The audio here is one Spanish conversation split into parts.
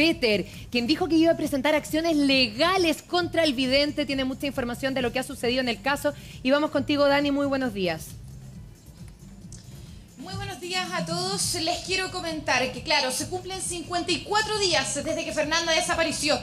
Peter, quien dijo que iba a presentar acciones legales contra el vidente. Tiene mucha información de lo que ha sucedido en el caso. Y vamos contigo, Dani. Muy buenos días. Muy buenos días a todos. Les quiero comentar que, claro, se cumplen 54 días desde que Fernanda desapareció.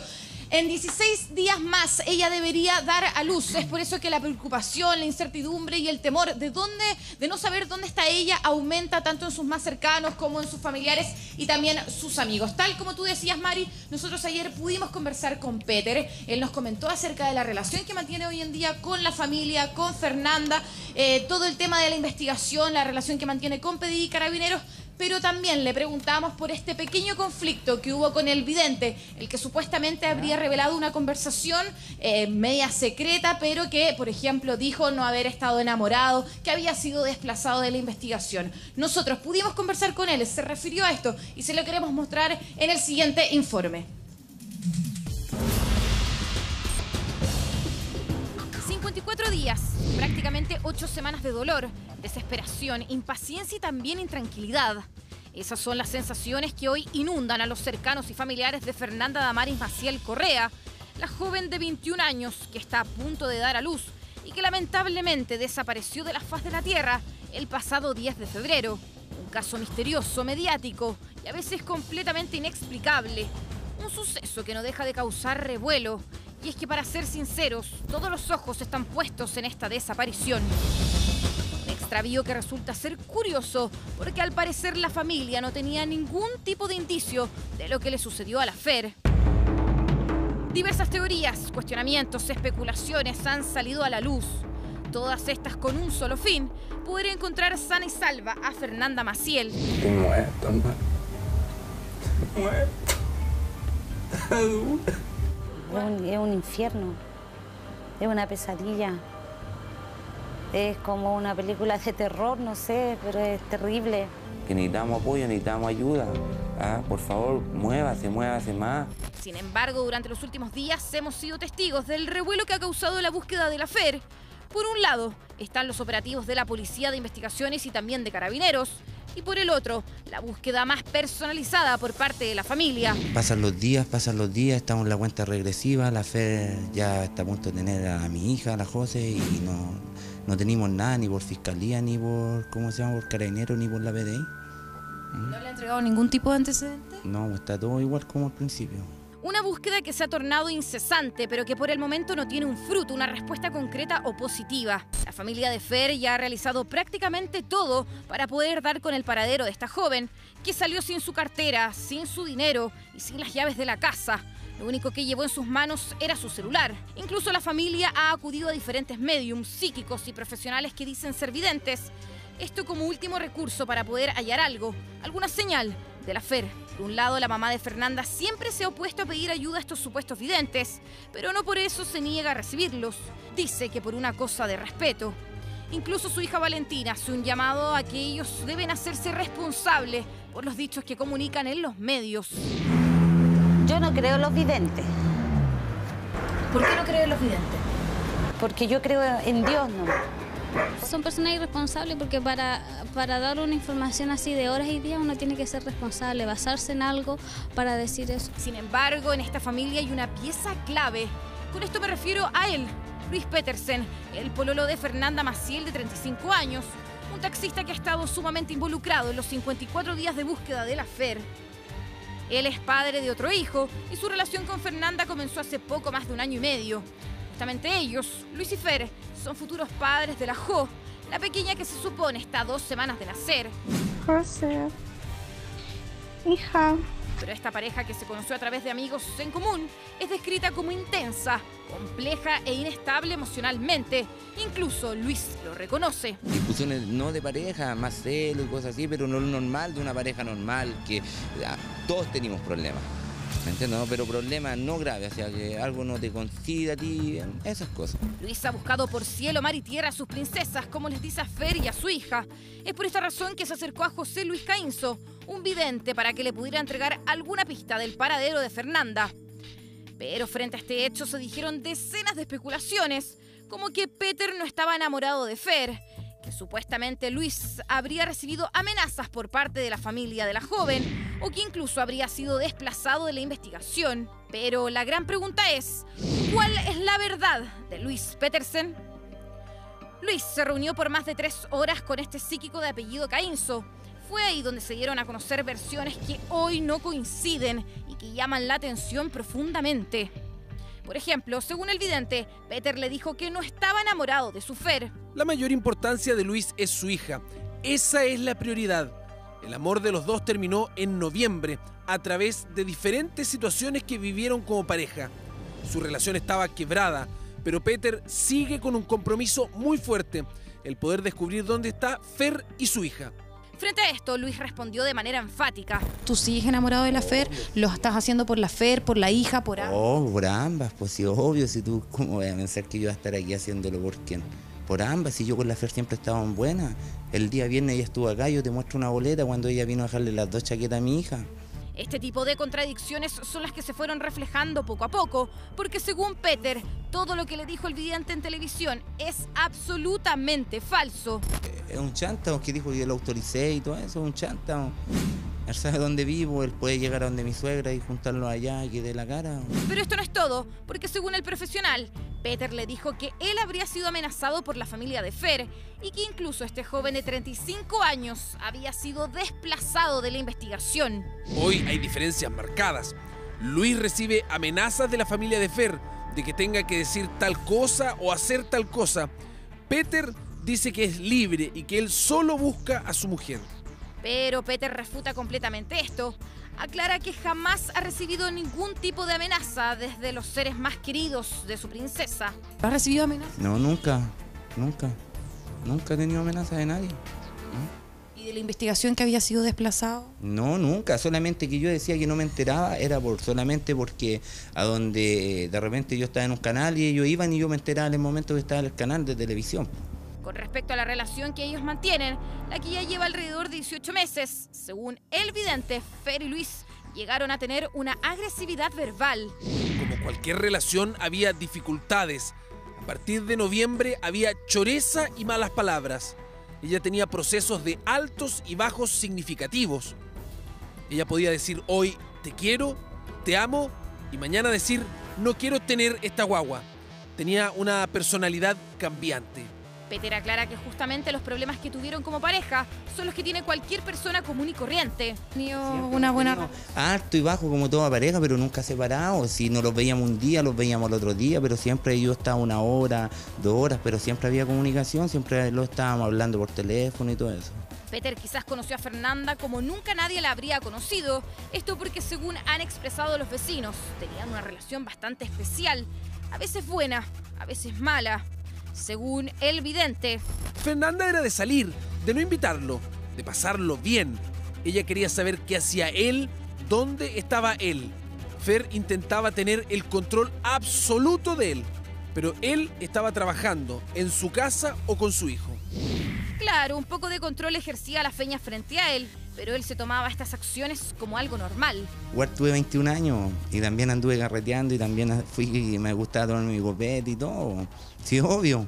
En 16 días más ella debería dar a luz. Es por eso que la preocupación, la incertidumbre y el temor de dónde, de no saber dónde está ella, aumenta tanto en sus más cercanos como en sus familiares y también sus amigos. Tal como tú decías, Mari, nosotros ayer pudimos conversar con Peter. Él nos comentó acerca de la relación que mantiene hoy en día con la familia, con Fernanda, eh, todo el tema de la investigación, la relación que mantiene con Pedí y Carabineros pero también le preguntamos por este pequeño conflicto que hubo con el vidente, el que supuestamente habría revelado una conversación eh, media secreta, pero que, por ejemplo, dijo no haber estado enamorado, que había sido desplazado de la investigación. Nosotros pudimos conversar con él, se refirió a esto y se lo queremos mostrar en el siguiente informe. 54 días, prácticamente 8 semanas de dolor, desesperación, impaciencia y también intranquilidad. Esas son las sensaciones que hoy inundan a los cercanos y familiares de Fernanda Damaris Maciel Correa, la joven de 21 años que está a punto de dar a luz y que lamentablemente desapareció de la faz de la Tierra el pasado 10 de febrero. Un caso misterioso, mediático y a veces completamente inexplicable. Un suceso que no deja de causar revuelo. Y es que para ser sinceros, todos los ojos están puestos en esta desaparición extravío que resulta ser curioso porque al parecer la familia no tenía ningún tipo de indicio de lo que le sucedió a la Fer. Diversas teorías, cuestionamientos, especulaciones han salido a la luz. Todas estas con un solo fin, poder encontrar sana y salva a Fernanda Maciel. Muerto, Muerto. Es un infierno, es una pesadilla. Es como una película de terror, no sé, pero es terrible. Que necesitamos apoyo, necesitamos ayuda. Ah, por favor, muévase, muévase más. Sin embargo, durante los últimos días hemos sido testigos del revuelo que ha causado la búsqueda de la FER. Por un lado, están los operativos de la Policía de Investigaciones y también de Carabineros. Y por el otro, la búsqueda más personalizada por parte de la familia. Pasan los días, pasan los días, estamos en la cuenta regresiva, la FER ya está a punto de tener a mi hija, a la José, y no, no tenemos nada ni por fiscalía, ni por, ¿cómo se llama?, por carabineros, ni por la PDI. ¿No le ha entregado ningún tipo de antecedente? No, está todo igual como al principio. Una búsqueda que se ha tornado incesante, pero que por el momento no tiene un fruto, una respuesta concreta o positiva. La familia de Fer ya ha realizado prácticamente todo para poder dar con el paradero de esta joven, que salió sin su cartera, sin su dinero y sin las llaves de la casa. Lo único que llevó en sus manos era su celular. Incluso la familia ha acudido a diferentes mediums psíquicos y profesionales que dicen ser videntes. Esto como último recurso para poder hallar algo, alguna señal de la FER. Por un lado, la mamá de Fernanda siempre se ha opuesto a pedir ayuda a estos supuestos videntes, pero no por eso se niega a recibirlos. Dice que por una cosa de respeto. Incluso su hija Valentina hace un llamado a que ellos deben hacerse responsables por los dichos que comunican en los medios. Yo no creo en los videntes. ¿Por qué no creo en los videntes? Porque yo creo en Dios, ¿no? Son personas irresponsables porque para, para dar una información así de horas y días uno tiene que ser responsable, basarse en algo para decir eso. Sin embargo, en esta familia hay una pieza clave. Con esto me refiero a él, Luis Petersen, el pololo de Fernanda Maciel de 35 años, un taxista que ha estado sumamente involucrado en los 54 días de búsqueda de la FER. Él es padre de otro hijo y su relación con Fernanda comenzó hace poco más de un año y medio. Justamente ellos, Luis y Fer, son futuros padres de la Jo, la pequeña que se supone está a dos semanas de nacer. José, hija, pero esta pareja que se conoció a través de amigos en común es descrita como intensa, compleja e inestable emocionalmente. Incluso Luis lo reconoce. Discusiones no de pareja, más celos y cosas así, pero no lo normal de una pareja normal, que ah, todos tenemos problemas. ¿Me entiendes? Pero problemas no graves, o sea, que algo no te coincide a ti, esas cosas. Luis ha buscado por cielo, mar y tierra a sus princesas, como les dice a Fer y a su hija. Es por esta razón que se acercó a José Luis Caínzo, un vidente, para que le pudiera entregar alguna pista del paradero de Fernanda. Pero frente a este hecho se dijeron decenas de especulaciones, como que Peter no estaba enamorado de Fer, que supuestamente Luis habría recibido amenazas por parte de la familia de la joven o que incluso habría sido desplazado de la investigación. Pero la gran pregunta es, ¿cuál es la verdad de Luis Petersen? Luis se reunió por más de tres horas con este psíquico de apellido Caínzo. Fue ahí donde se dieron a conocer versiones que hoy no coinciden y que llaman la atención profundamente. Por ejemplo, según el vidente, Peter le dijo que no estaba enamorado de su Fer. La mayor importancia de Luis es su hija. Esa es la prioridad. El amor de los dos terminó en noviembre a través de diferentes situaciones que vivieron como pareja. Su relación estaba quebrada, pero Peter sigue con un compromiso muy fuerte, el poder descubrir dónde está Fer y su hija. Frente a esto, Luis respondió de manera enfática. ¿Tú sigues enamorado de la Fer? ¿Lo estás haciendo por la Fer, por la hija, por ambas? Oh, por ambas, pues sí, obvio, si tú, ¿cómo voy a pensar que yo voy a estar aquí haciéndolo por quién? Por ambas, si yo con la Fer siempre estaba buena. El día viernes ella estuvo acá, yo te muestro una boleta cuando ella vino a dejarle las dos chaquetas a mi hija. Este tipo de contradicciones son las que se fueron reflejando poco a poco, porque según Peter, todo lo que le dijo el vidente en televisión es absolutamente falso. Es un chanta, que dijo que yo lo autoricé y todo eso, es un chanta. Él sabe dónde vivo, él puede llegar a donde mi suegra y juntarlo allá y que dé la cara. Pero esto no es todo, porque según el profesional, Peter le dijo que él habría sido amenazado por la familia de Fer y que incluso este joven de 35 años había sido desplazado de la investigación. Hoy hay diferencias marcadas. Luis recibe amenazas de la familia de Fer de que tenga que decir tal cosa o hacer tal cosa. Peter dice que es libre y que él solo busca a su mujer. Pero Peter refuta completamente esto. Aclara que jamás ha recibido ningún tipo de amenaza desde los seres más queridos de su princesa. ¿Has recibido amenazas? No, nunca, nunca. Nunca he tenido amenaza de nadie. ¿Y de la investigación que había sido desplazado? No, nunca. Solamente que yo decía que no me enteraba era por solamente porque a donde de repente yo estaba en un canal y ellos iban y yo me enteraba en el momento que estaba en el canal de televisión. Con respecto a la relación que ellos mantienen, la que ya lleva alrededor de 18 meses, según el vidente, Fer y Luis llegaron a tener una agresividad verbal. Como cualquier relación había dificultades. A partir de noviembre había choreza y malas palabras. Ella tenía procesos de altos y bajos significativos. Ella podía decir hoy te quiero, te amo y mañana decir no quiero tener esta guagua. Tenía una personalidad cambiante. Peter aclara que justamente los problemas que tuvieron como pareja son los que tiene cualquier persona común y corriente. ¿Tenido una buena Alto y bajo como toda pareja, pero nunca separados. Si no los veíamos un día, los veíamos el otro día, pero siempre yo estaba una hora, dos horas, pero siempre había comunicación, siempre lo estábamos hablando por teléfono y todo eso. Peter quizás conoció a Fernanda como nunca nadie la habría conocido. Esto porque según han expresado los vecinos, tenían una relación bastante especial. A veces buena, a veces mala. Según el vidente, Fernanda era de salir, de no invitarlo, de pasarlo bien. Ella quería saber qué hacía él, dónde estaba él. Fer intentaba tener el control absoluto de él, pero él estaba trabajando en su casa o con su hijo. claro, un poco de control ejercía la feña frente a él, pero él se tomaba estas acciones como algo normal. Igual tuve 21 años y también anduve carreteando y también fui y me gustaba tomar mi copete y todo. Sí, obvio.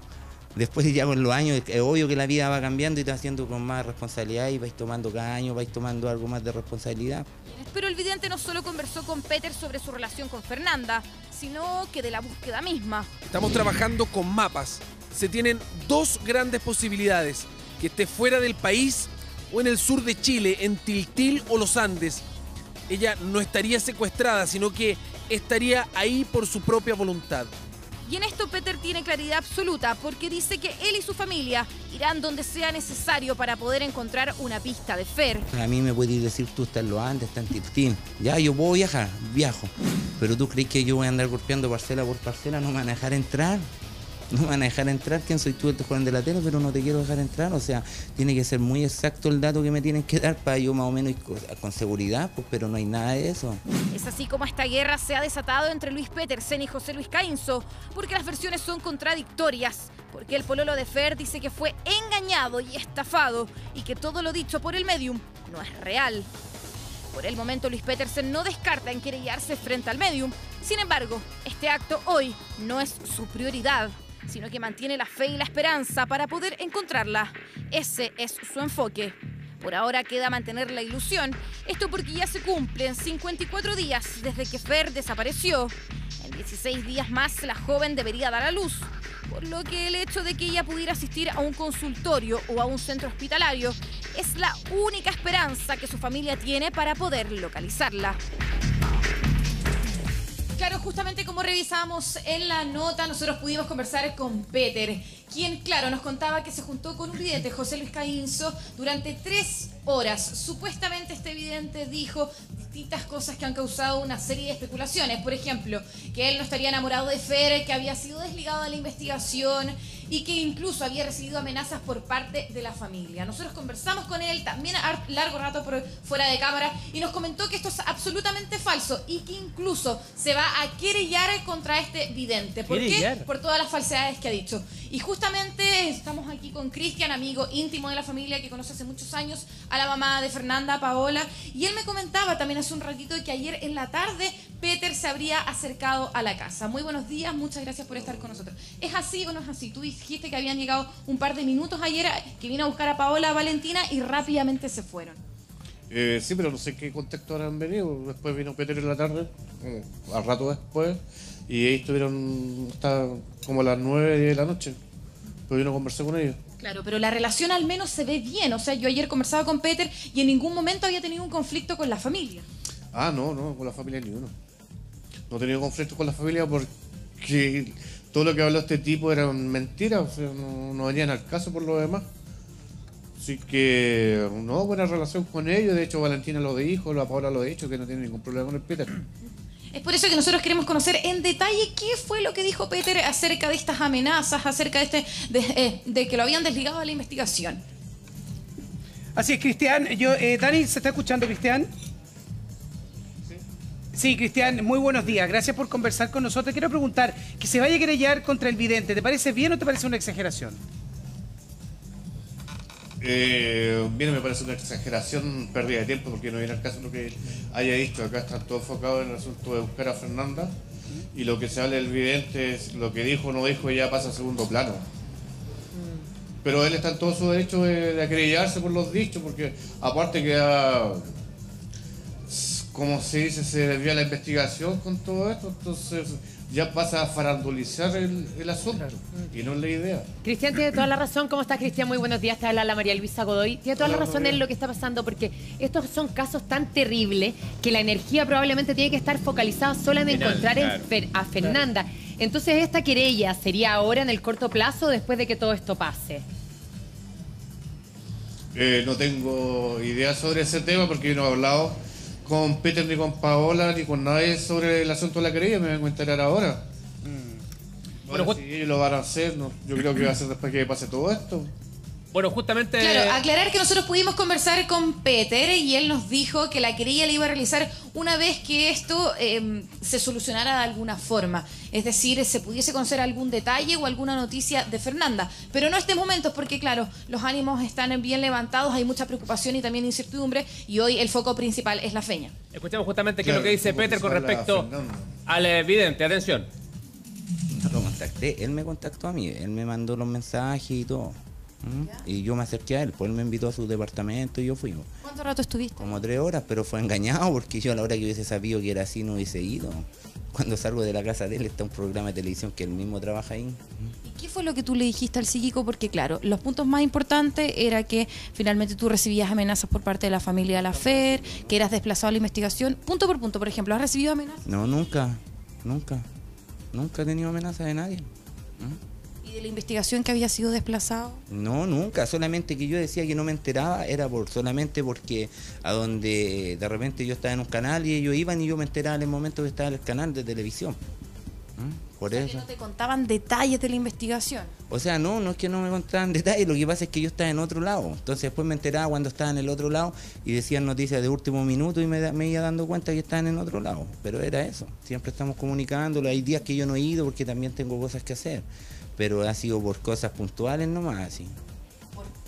Después ya con los años, es obvio que la vida va cambiando y te vas haciendo con más responsabilidad y vais tomando cada año, vais tomando algo más de responsabilidad. Pero el vidente no solo conversó con Peter sobre su relación con Fernanda, sino que de la búsqueda misma. Estamos trabajando con mapas. Se tienen dos grandes posibilidades. Que esté fuera del país o en el sur de Chile, en Tiltil o los Andes. Ella no estaría secuestrada, sino que estaría ahí por su propia voluntad. Y en esto Peter tiene claridad absoluta porque dice que él y su familia irán donde sea necesario para poder encontrar una pista de Fer. A mí me puedes decir tú estás en los Andes, estás en Tiltín. Ya, yo puedo viajar, viajo. Pero tú crees que yo voy a andar golpeando parcela por parcela, no me van a dejar entrar. No me van a dejar entrar, ¿quién soy tú, el joven de la tele? Pero no te quiero dejar entrar. O sea, tiene que ser muy exacto el dato que me tienen que dar para yo más o menos con, seguridad, pues, pero no hay nada de eso. Es así como esta guerra se ha desatado entre Luis Petersen y José Luis Caínzo, porque las versiones son contradictorias. Porque el pololo de Fer dice que fue engañado y estafado y que todo lo dicho por el medium no es real. Por el momento Luis Petersen no descarta en querellarse frente al medium. Sin embargo, este acto hoy no es su prioridad. Sino que mantiene la fe y la esperanza para poder encontrarla. Ese es su enfoque. Por ahora queda mantener la ilusión, esto porque ya se cumplen 54 días desde que Fer desapareció. En 16 días más la joven debería dar a luz, por lo que el hecho de que ella pudiera asistir a un consultorio o a un centro hospitalario es la única esperanza que su familia tiene para poder localizarla. Claro, justamente como revisamos en la nota, nosotros pudimos conversar con Peter, quien, claro, nos contaba que se juntó con un vidente, José Luis Caínzo, durante tres horas. Supuestamente este vidente dijo distintas cosas que han causado una serie de especulaciones. Por ejemplo, que él no estaría enamorado de Fer, que había sido desligado de la investigación y que incluso había recibido amenazas por parte de la familia. Nosotros conversamos con él también a largo rato por fuera de cámara y nos comentó que esto es absolutamente falso y que incluso se va a querellar contra este vidente. ¿Por qué? Por todas las falsedades que ha dicho. Y justamente estamos aquí con Cristian, amigo íntimo de la familia que conoce hace muchos años a la mamá de Fernanda, Paola, y él me comentaba también un ratito que ayer en la tarde Peter se habría acercado a la casa. Muy buenos días, muchas gracias por estar con nosotros. ¿Es así o no es así? Tú dijiste que habían llegado un par de minutos ayer, que vino a buscar a Paola, a Valentina y rápidamente se fueron. Eh, sí, pero no sé qué contexto habrán venido. Después vino Peter en la tarde, al rato después, y ahí estuvieron hasta como a las 9 de la noche. Pues vino a conversar con ellos. Claro, pero la relación al menos se ve bien. O sea, yo ayer conversaba con Peter y en ningún momento había tenido un conflicto con la familia. Ah, no, no, con la familia ni uno. No he tenido conflicto con la familia porque todo lo que habló este tipo era mentira, o sea, no, no venían al caso por lo demás. Así que, no, buena relación con ellos. De hecho, Valentina lo dijo, la Paola lo ha dicho, que no tiene ningún problema con el Peter. Es por eso que nosotros queremos conocer en detalle qué fue lo que dijo Peter acerca de estas amenazas, acerca de, este, de, eh, que lo habían desligado de la investigación. Así es, Cristian. Yo, eh, Dani, ¿se está escuchando, Cristian? Sí, Cristian, muy buenos días. Gracias por conversar con nosotros. Quiero preguntar, que se vaya a querellar contra el vidente, ¿te parece bien o te parece una exageración? Eh, bien, me parece una exageración, pérdida de tiempo, porque no viene al caso lo que haya dicho. Acá están todos enfocados en el asunto de buscar a Fernanda y lo que se habla del vidente es lo que dijo o no dijo ya pasa a segundo plano. Pero él está en todo su derecho de, de acreditarse por los dichos, porque aparte que ha, como se dice, se desvía la investigación con todo esto, entonces ya pasa a farandulizar el, el asunto y no es la idea. Cristian tiene toda la razón. ¿Cómo estás, Cristian? Muy buenos días. Te habla la María Luisa Godoy. Tiene toda la razón María. en lo que está pasando porque estos son casos tan terribles que la energía probablemente tiene que estar focalizada solo en encontrar en Fer- a Fernanda. Entonces, ¿esta querella sería ahora en el corto plazo después de que todo esto pase? Eh, no tengo idea sobre ese tema porque yo no he hablado con Peter ni con Paola ni con nadie sobre el asunto de la querella, me vengo a enterar ahora. Bueno, Bueno, si ellos lo van a hacer, no, yo creo que va a ser después que pase todo esto. Bueno, justamente. Claro, aclarar que nosotros pudimos conversar con Peter y él nos dijo que la querella la iba a realizar una vez que esto eh, se solucionara de alguna forma. Es decir, se pudiese conocer algún detalle o alguna noticia de Fernanda. Pero no este momento porque, claro, los ánimos están bien levantados, hay mucha preocupación y también incertidumbre y hoy el foco principal es la feña. Escuchemos justamente qué es lo que dice Peter con respecto al evidente. Atención. No lo contacté, él me contactó a mí, él me mandó los mensajes y todo. ¿Mm? Y yo me acerqué a él, pues él me invitó a su departamento y yo fui. ¿Cuánto rato estuviste? Como tres horas, pero fue engañado porque yo a la hora que hubiese sabido que era así no hubiese ido. Cuando salgo de la casa de él está un programa de televisión que él mismo trabaja ahí. ¿Y qué fue lo que tú le dijiste al psíquico? Porque claro, los puntos más importantes era que finalmente tú recibías amenazas por parte de la familia de la FER, que eras desplazado a la investigación. Punto por punto, por ejemplo, ¿has recibido amenazas? No, nunca, nunca, nunca he tenido amenaza de nadie. ¿Y de la investigación que había sido desplazado? No, nunca, solamente que yo decía que no me enteraba era por solamente porque a donde de repente yo estaba en un canal y ellos iban y yo me enteraba en el momento que estaba en el canal de televisión. ¿Mm? Por Que eso. no te contaban detalles de la investigación. O sea, no, no es que no me contaban detalles, lo que pasa es que yo estaba en otro lado. Entonces después me enteraba cuando estaba en el otro lado y decían noticias de último minuto y me, me iba dando cuenta que estaban en otro lado. Pero era eso, siempre estamos comunicándolo. Hay días que yo no he ido porque también tengo cosas que hacer. Pero ha sido por cosas puntuales nomás, así.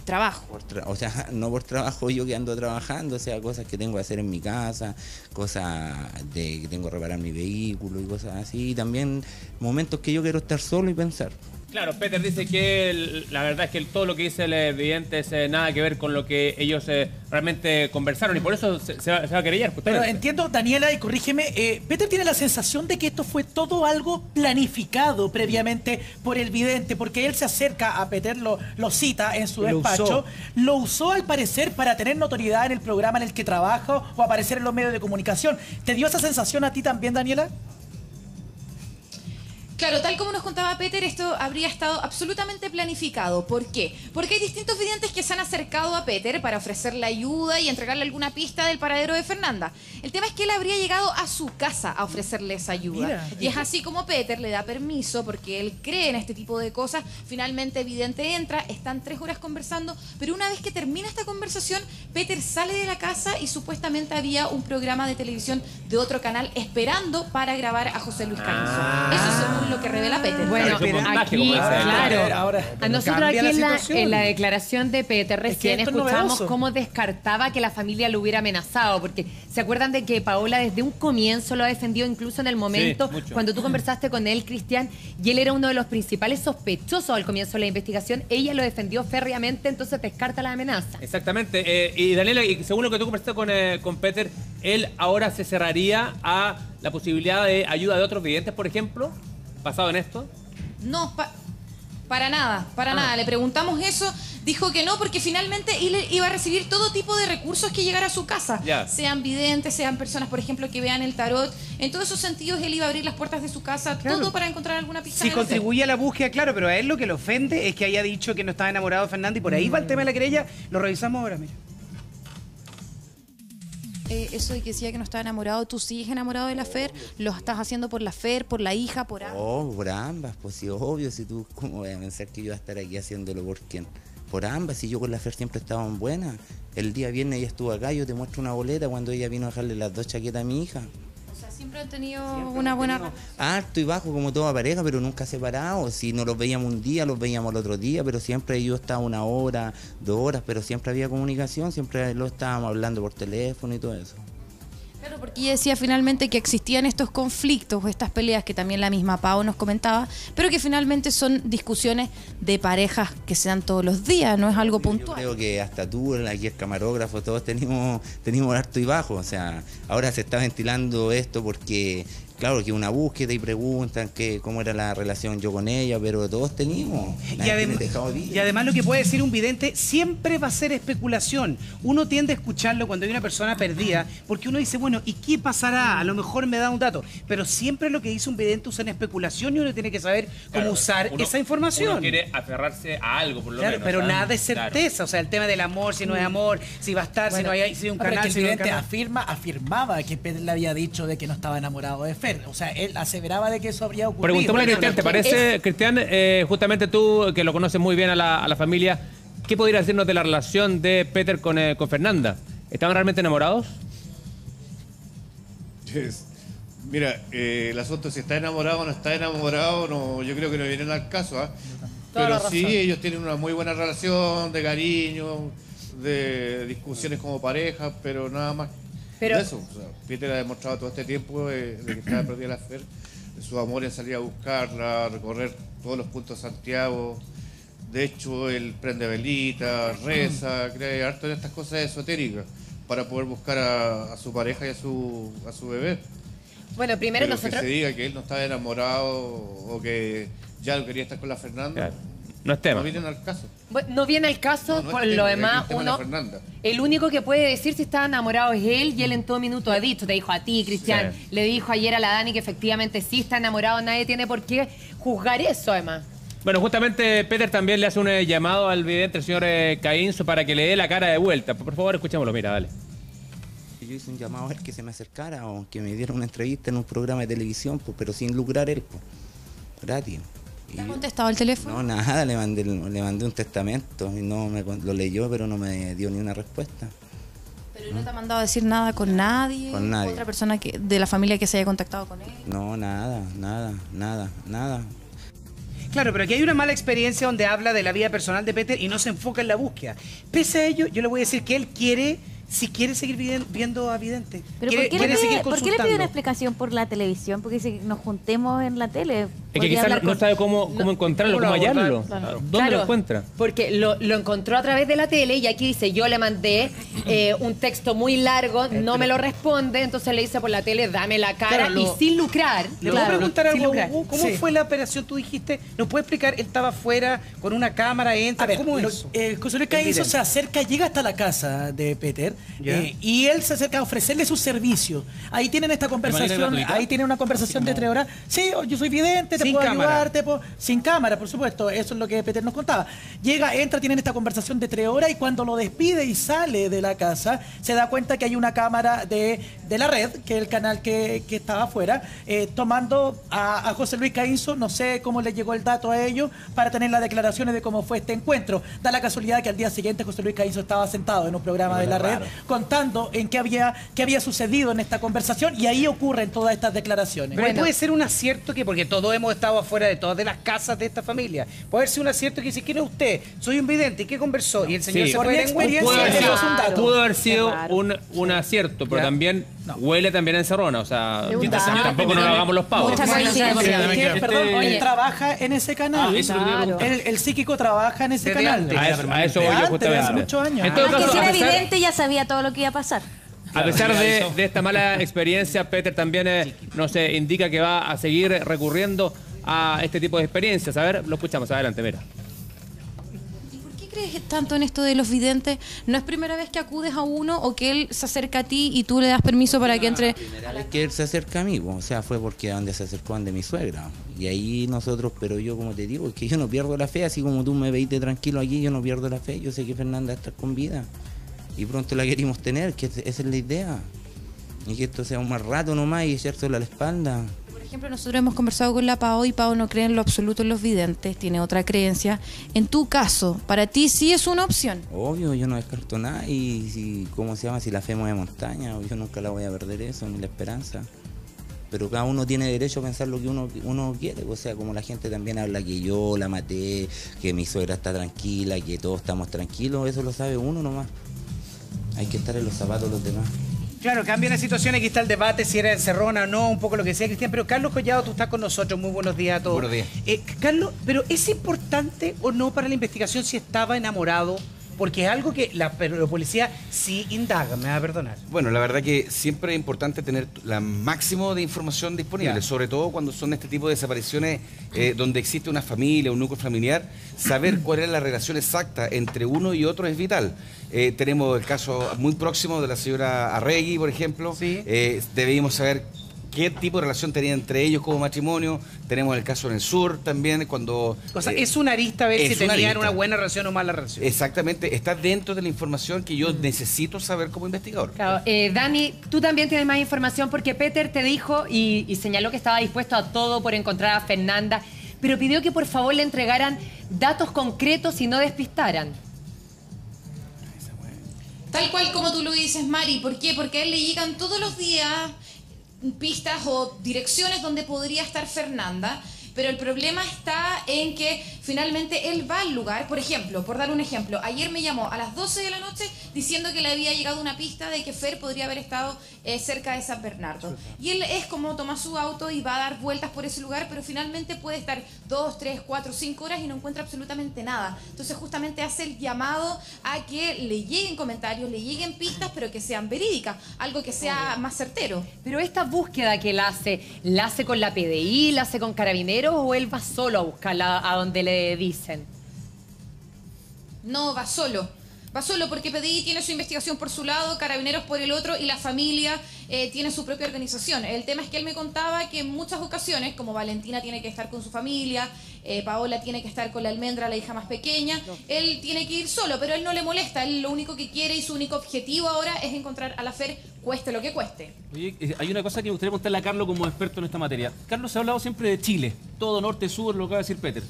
Trabajo. Por tra- o sea, no por trabajo yo que ando trabajando, o sea, cosas que tengo que hacer en mi casa, cosas de que tengo que reparar mi vehículo y cosas así. Y también momentos que yo quiero estar solo y pensar. Claro, Peter dice que el- la verdad es que el- todo lo que dice el evidente es eh, nada que ver con lo que ellos eh, realmente conversaron y por eso se, se va, se va a querellar. Pero justamente. entiendo, Daniela, y corrígeme, eh, Peter tiene la sensación de que esto fue todo algo planificado previamente por el vidente, porque él se acerca a Peter, lo, lo cita en su Lo despacho, usó. lo usó al parecer para tener notoriedad en el programa en el que trabaja o aparecer en los medios de comunicación. ¿Te dio esa sensación a ti también, Daniela? Claro, tal como nos contaba Peter, esto habría estado absolutamente planificado. ¿Por qué? Porque hay distintos videntes que se han acercado a Peter para ofrecerle ayuda y entregarle alguna pista del paradero de Fernanda. El tema es que él habría llegado a su casa a ofrecerle esa ayuda. Mira. y es así como Peter le da permiso porque él cree en este tipo de cosas. Finalmente, vidente entra, están tres horas conversando, pero una vez que termina esta conversación, Peter sale de la casa y supuestamente había un programa de televisión de otro canal esperando para grabar a José Luis Caínzo. Eso según lo que revela Peter. Bueno, Claro, es un montaje, aquí, como dice él. claro, Ahora, a pero nosotros cambia aquí la en la, situación. en la declaración de Peter recién esto es escuchamos novedoso. cómo descartaba que la familia lo hubiera amenazado, porque se acuerdan de que Paola desde un comienzo lo ha defendido, incluso en el momento mucho. cuando tú conversaste con él, Cristian, y él era uno de los principales sospechosos al comienzo de la investigación, ella lo defendió férreamente, entonces descarta la amenaza. Exactamente. eh, y Daniela, y según lo que tú conversaste con, eh, con Peter, él ahora se cerraría a la posibilidad de ayuda de otros videntes, por ejemplo, basado en esto. No, pa- para nada, para nada. Le preguntamos eso, dijo que no, porque finalmente él iba a recibir todo tipo de recursos que llegara a su casa. Ya. Sean videntes, sean personas, por ejemplo, que vean el tarot. En todos esos sentidos, él iba a abrir las puertas de su casa, Claro. todo para encontrar alguna pista. Si contribuye a la búsqueda, claro, pero a él lo que le ofende es que haya dicho que no estaba enamorado de Fernanda y por ahí va el tema de la querella. Lo revisamos ahora, mira. Eh, eso de que decía que no estaba enamorado, tú sigues enamorado de la Fer, lo estás haciendo por la Fer, por la hija, por ambos. Oh, por ambas, pues sí, obvio, si tú, ¿cómo voy a pensar que yo voy a estar aquí haciéndolo por quién? Por ambas, si yo con la Fer siempre estaban buenas. El día viernes ella estuvo acá, yo te muestro una boleta cuando ella vino a dejarle las dos chaquetas a mi hija. Siempre han tenido una buena. Alto y bajo como toda pareja, pero nunca separados. Si no los veíamos un día, los veíamos el otro día, pero siempre yo estaba una hora, dos horas, pero siempre había comunicación, siempre lo estábamos hablando por teléfono y todo eso. Claro, porque ella decía finalmente que existían estos conflictos o estas peleas que también la misma Pau nos comentaba, pero que finalmente son discusiones de parejas que se dan todos los días, no es algo Yo puntual. creo que hasta tú, aquí el camarógrafo, todos tenemos, tenemos alto y bajo. O sea, ahora se está ventilando esto porque, claro, que una búsqueda y preguntan que cómo era la relación yo con ella, pero todos teníamos. Y, adem- y además lo que puede decir un vidente siempre va a ser especulación. Uno tiende a escucharlo cuando hay una persona perdida, porque uno dice, bueno, ¿y qué pasará? A lo mejor me da un dato. Pero siempre lo que dice un vidente usa en especulación y uno tiene que saber cómo Claro, usar uno- esa información. Uno quiere aferrarse a algo, por lo Claro, menos. pero ¿ah? nada es Claro. certeza. O sea, el tema del amor, si no es amor, si va a estar, si no hay, si hay un pero canal, es que el hay un vidente canal. afirma, afirmaba que Peter le había dicho de que no estaba enamorado de O sea, él aseveraba de que eso habría ocurrido. Preguntémosle a Cristian, ¿te parece, es- Cristian, eh, justamente tú que lo conoces muy bien a la, a la familia, ¿qué podrías decirnos de la relación de Peter con, eh, con Fernanda? ¿Estaban realmente enamorados? Mira, eh, el asunto si está enamorado o no está enamorado, no, yo creo que no vienen al caso, ¿ah? Pero sí, ellos tienen una muy buena relación de cariño, de discusiones como pareja, pero nada más Pero- eso. O sea, Peter ha demostrado todo este tiempo eh, de que estaba perdida la Fer, de su amor en salir a buscarla, recorrer todos los puntos de Santiago. De hecho, él prende velitas, reza, cree harto en estas cosas esotéricas para poder buscar a, a su pareja y a su, a su bebé. Bueno, primero Pero nosotros... que se diga que él no estaba enamorado o que ya no quería estar con la Fernanda, No es tema. no vienen al caso. Bueno, No viene el caso, No, no es por tema, lo es el demás, tema de la uno, Fernanda. el único que puede decir si está enamorado es él y él en todo minuto ha dicho, te dijo a ti, Cristian, Sí. le dijo ayer a la Dani que efectivamente sí está enamorado, nadie tiene por qué juzgar eso además. Bueno, justamente Peter también le hace un eh, llamado al vidente, el señor eh, Caínzo, para que le dé la cara de vuelta. Por favor, escuchémoslo, mira, dale. Yo hice un llamado a él que se me acercara o que me diera una entrevista en un programa de televisión, pues, pero sin lucrar él, pues, gratis. ¿Te ha contestado el teléfono? no, nada, le mandé, le mandé un testamento y no me lo leyó, pero no me dio ni una respuesta. Pero no te ha mandado a decir nada con nadie. Con nadie. Otra persona que, de la familia que se haya contactado con él. No, nada, nada, nada, nada. Claro, pero aquí hay una mala experiencia donde habla de la vida personal de Peter y no se enfoca en la búsqueda. Pese a ello, yo le voy a decir que él quiere, si quiere seguir viden- viendo a Vidente. Pero quiere, ¿por, qué le quiere pide, seguir por qué le pide consultando. una explicación por la televisión? Porque dice que nos juntemos en la tele. Es que quizás no, sabe cómo, cómo encontrarlo, cómo, hallarlo. ¿Dónde lo encuentra? Porque lo, encontró a través de la tele y aquí dice, yo le mandé eh, un texto muy largo, no me lo responde, entonces le dice por la tele, dame la cara y sin lucrar. Le voy a preguntar algo, ¿cómo fue la operación? Tú dijiste, ¿nos puede explicar? Él estaba afuera con una cámara, entra, ¿cómo es? Eh, José Luis Caizo se acerca, llega hasta la casa de Peter eh, y él se acerca a ofrecerle su servicio. Ahí tienen esta conversación, ahí tienen una conversación de tres horas. Sí, yo soy vidente, te puedo ayudarte. sin cámara, por supuesto. Eso es lo que Peter nos contaba. Llega, entra, tienen esta conversación de tres horas y cuando lo despide y sale de la casa, se da cuenta que hay una cámara de, la red, que es el canal que, estaba afuera, eh, tomando a, José Luis Caínzo, no sé cómo le llegó el dato a ellos, para tener las declaraciones de cómo fue este encuentro. Da la casualidad que al día siguiente José Luis Caínzo estaba sentado en un programa de la red contando en qué había, qué había sucedido en esta conversación y ahí ocurren todas estas declaraciones. Pero puede ser un acierto que, porque todos hemos estado afuera de todas las casas de esta familia, puede ser un acierto que dice, ¿quién es usted? Soy un vidente, ¿y qué conversó? Y el señor se fue experiencia pudo haber sido. Pudo haber sido un, un, acierto, pero también huele también a encerrona, o sea, tampoco nos hagamos los pavos. Perdón, él trabaja en ese canal. Ah, el, psíquico trabaja en ese canal. A eso, voy yo justamente. Hace muchos años. que si era evidente ya sabía todo lo que iba a pasar. A pesar de, esta mala experiencia, Peter también eh, nos indica que va a seguir recurriendo a este tipo de experiencias. A ver, lo escuchamos. Adelante, mira ¿Por qué crees tanto en esto de los videntes? ¿No es primera vez que acudes a uno o que él se acerca a ti y tú le das permiso para que entre? La primera vez que él se acerca a mí, o sea, fue porque donde se acercó de mi suegra. Y ahí nosotros, pero yo como te digo, es que yo no pierdo la fe, así como tú me veiste tranquilo aquí, yo no pierdo la fe. Yo sé que Fernanda está con vida y pronto la queremos tener, que esa es la idea. Y que esto sea un más rato nomás y echárselo a la espalda. Ejemplo, nosotros hemos conversado con la PAO y PAO no cree en lo absoluto en los videntes, tiene otra creencia. En tu caso, para ti sí es una opción. Obvio, yo no descarto nada y si, ¿cómo se llama? Si la fe mueve montaña, yo nunca la voy a perder eso, ni la esperanza. Pero cada uno tiene derecho a pensar lo que uno, uno quiere. O sea, como la gente también habla que yo la maté, que mi suegra está tranquila, que todos estamos tranquilos, eso lo sabe uno nomás hay que estar en los zapatos de los demás. Claro, cambia la situación, aquí está el debate, si era encerrona o no, un poco lo que decía Cristian, pero Carlos Collado, tú estás con nosotros, muy buenos días a todos. Buenos días. Eh, Carlos, pero ¿es importante o no para la investigación si estaba enamorado porque es algo que la, policía sí indaga, me va a perdonar. Bueno, la verdad que siempre es importante tener la máximo de información disponible, sobre todo cuando son este tipo de desapariciones eh, donde existe una familia, un núcleo familiar, saber cuál es la relación exacta entre uno y otro es vital. Eh, tenemos el caso muy próximo de la señora Arregui, por ejemplo. Sí. Eh, debimos saber qué tipo de relación tenían entre ellos como matrimonio. Tenemos el caso en el sur también, cuando... O sea, eh, es una arista ver si tenían una buena relación o mala relación. Exactamente, está dentro de la información que yo mm. necesito saber como investigador. Claro, eh, Dani, tú también tienes más información porque Peter te dijo y, y señaló que estaba dispuesto a todo por encontrar a Fernanda, pero pidió que por favor le entregaran datos concretos y no despistaran. Tal cual como tú lo dices, Mari. ¿Por qué? Porque a él le llegan todos los días pistas o direcciones donde podría estar Fernanda pero el problema está en que finalmente él va al lugar. Por ejemplo, por dar un ejemplo, ayer me llamó a las 12 de la noche diciendo que le había llegado una pista de que Fer podría haber estado eh, cerca de San Bernardo. Y él es como toma su auto y va a dar vueltas por ese lugar, pero finalmente puede estar 2, 3, 4, 5 horas y no encuentra absolutamente nada. Entonces justamente hace el llamado a que le lleguen comentarios, le lleguen pistas, pero que sean verídicas, algo que sea más certero. Pero esta búsqueda que él hace, ¿la hace con la PDI, la hace con Carabineros? O él va solo a buscarla a donde le dicen? No, va solo. Va solo porque PDI tiene su investigación por su lado, Carabineros por el otro y la familia eh, tiene su propia organización. El tema es que él me contaba que en muchas ocasiones, como Valentina tiene que estar con su familia, eh, Paola tiene que estar con la almendra, la hija más pequeña, él tiene que ir solo, pero él no le molesta. Él lo único que quiere y su único objetivo ahora es encontrar a la Fer, cueste lo que cueste. Oye, eh, hay una cosa que me gustaría preguntarle a Carlos como experto en esta materia. Carlos se ha hablado siempre de Chile, todo norte, sur, lo que va a decir Peter.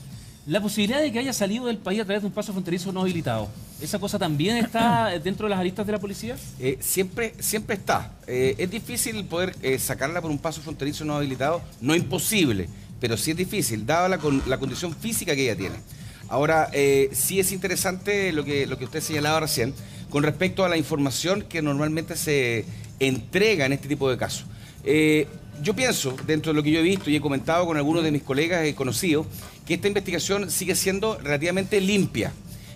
La posibilidad de que haya salido del país a través de un paso fronterizo no habilitado, ¿esa cosa también está dentro de las aristas de la policía? Eh, siempre, siempre está. Eh, es difícil poder eh, sacarla por un paso fronterizo no habilitado, no imposible, pero sí es difícil, dada la, la condición física que ella tiene. Ahora, sí es interesante lo que, lo que usted señalaba recién con respecto a la información que normalmente se entrega en este tipo de casos yo pienso, dentro de lo que yo he visto y he comentado con algunos de mis colegas y conocidos, que esta investigación sigue siendo relativamente limpia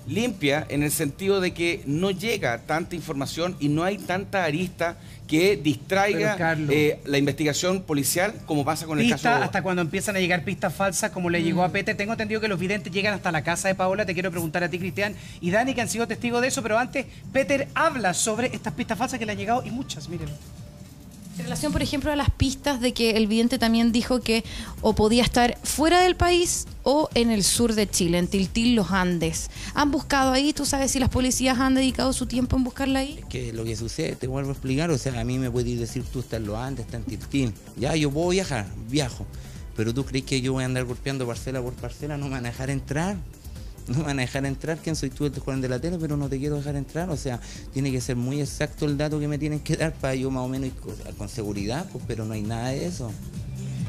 limpia en el sentido de que no llega tanta información y no hay tanta arista que distraiga eh, la investigación policial como pasa con el caso. hasta cuando empiezan a llegar pistas falsas como le llegó a mm. Pete. Tengo entendido que los videntes llegan hasta la casa de Paola. Te quiero preguntar a ti, Cristian, y Dani, que han sido testigos de eso, pero antes, Peter habla sobre estas pistas falsas que le han llegado y muchas, miren. En relación, por ejemplo, a las pistas de que el vidente también dijo que o podía estar fuera del país o en el sur de Chile, en Tiltil, los Andes. ¿Han buscado ahí? ¿Tú sabes si las policías han dedicado su tiempo en buscarla ahí? que lo que sucede, te vuelvo a explicar, o sea, a mí me puedes decir tú estás en los Andes, estás en Tiltil. Ya, yo puedo viajar, viajo. Pero tú crees que yo voy a andar golpeando parcela por parcela, no me van a dejar entrar no me van a dejar entrar, quién soy tú, el Juan de la tele, pero no te quiero dejar entrar. O sea, tiene que ser muy exacto el dato que me tienen que dar para yo más o menos ir con, seguridad, pues, pero no hay nada de eso.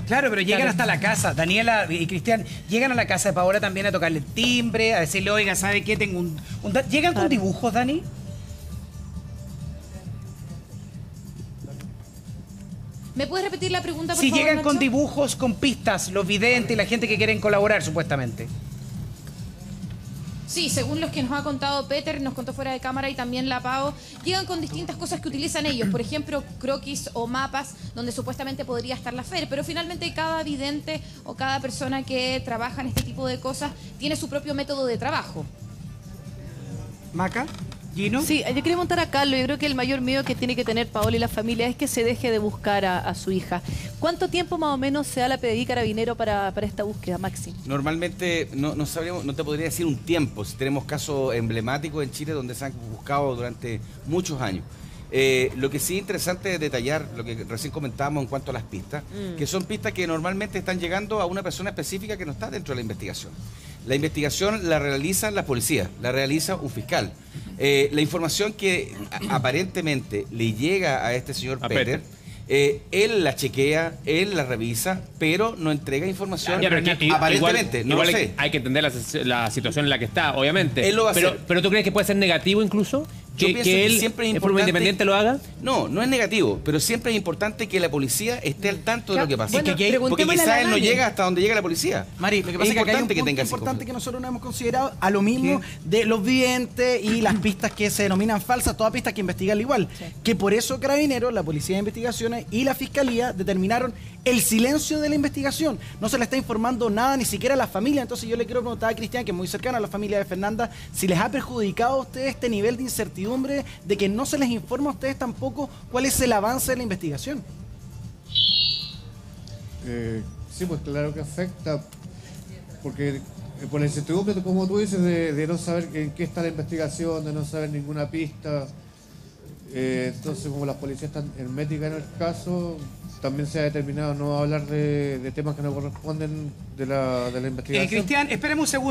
Claro, pero llegan hasta la casa, Daniela y Cristian, llegan a la casa de Paola también a tocarle el timbre, a decirle, oiga, ¿sabe qué? Tengo un... ¿Llegan con dibujos, Dani? ¿Me puedes repetir la pregunta, por si llegan con dibujos, con pistas, los videntes y la gente que quieren colaborar, supuestamente. Sí, según los que nos ha contado Peter, nos contó fuera de cámara y también la PAO, llegan con distintas cosas que utilizan ellos, por ejemplo, croquis o mapas donde supuestamente podría estar la FER, pero finalmente cada vidente o cada persona que trabaja en este tipo de cosas tiene su propio método de trabajo. Maca. Sí, yo quería montar a Carlos. Yo creo que el mayor miedo que tiene que tener Paola y la familia es que se deje de buscar a, su hija. ¿Cuánto tiempo más o menos se da la PDI Carabinero para, para esta búsqueda, Maxi? Normalmente no, no, sabríamos, no te podría decir un tiempo. Si tenemos casos emblemáticos en Chile donde se han buscado durante muchos años. Eh, lo que sí es interesante detallar, lo que recién comentábamos en cuanto a las pistas, mm. que son pistas que normalmente están llegando a una persona específica que no está dentro de la investigación. La investigación la realiza la policía, la realiza un fiscal. Eh, la información que aparentemente le llega a este señor Peter, eh, él la chequea, él la revisa, pero no entrega información. aparentemente, no lo sé. Hay que entender la, situación en la que está, obviamente. Él lo va a pero, hacer. pero tú crees que puede ser negativo incluso? Yo que, que, él siempre es forma independiente lo haga? No, no es negativo, pero siempre es importante que la policía esté al tanto de lo que pasa. porque quizás él no llega hasta donde llega la policía. Mari, lo que pasa es, que hay un punto importante que nosotros no hemos considerado a lo mismo de los videntes y las pistas que se denominan falsas, todas pistas que investigan igual. Que por eso Carabineros, la Policía de Investigaciones y la Fiscalía determinaron el silencio de la investigación. No se le está informando nada, ni siquiera a la familia. Entonces yo le quiero preguntar a Cristian, que es muy cercana a la familia de Fernanda, si les ha perjudicado a ustedes este nivel de incertidumbre de que no se les informa a ustedes tampoco cuál es el avance de la investigación. Eh, sí, pues claro que afecta, porque eh, por la incertidumbre, como tú dices, de, no saber en qué está la investigación, de no saber ninguna pista. Eh, entonces, como las policías están herméticas en el caso, también se ha determinado no hablar de, temas que no corresponden de la, de la investigación. Cristian, esperemos un segundo.